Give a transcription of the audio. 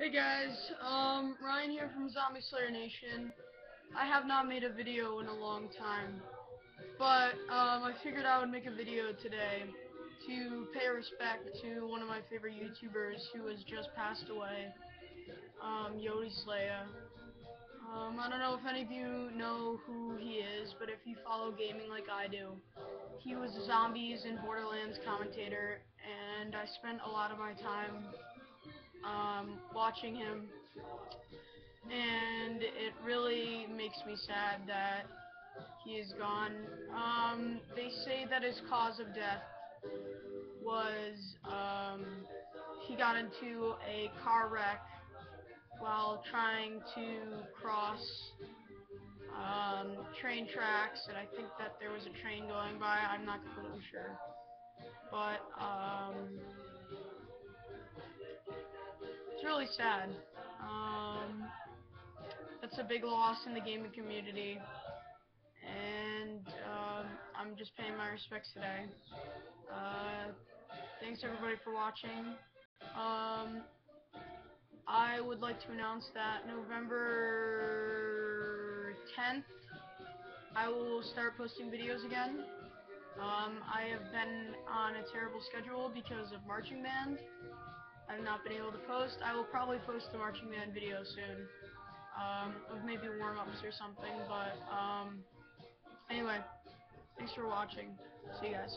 Hey guys, um, Ryan here from Zombie Slayer Nation. I have not made a video in a long time, but um, I figured I would make a video today to pay respect to one of my favorite YouTubers who has just passed away, um, Yodi Slayer. Um, I don't know if any of you know who he is, but if you follow gaming like I do, he was a Zombies and Borderlands commentator, and I spent a lot of my time um, watching him, and it really makes me sad that he is gone. Um, they say that his cause of death was um, he got into a car wreck while trying to cross um, train tracks, and I think that there was a train going by. I'm not completely sure, but um, really sad. Um, that's a big loss in the gaming community, and um, I'm just paying my respects today. Uh, thanks everybody for watching. Um, I would like to announce that November 10th, I will start posting videos again. Um, I have been on a terrible schedule because of marching band. I've not been able to post. I will probably post the marching band video soon. Um, of maybe warm-ups or something, but, um, anyway, thanks for watching. See you guys.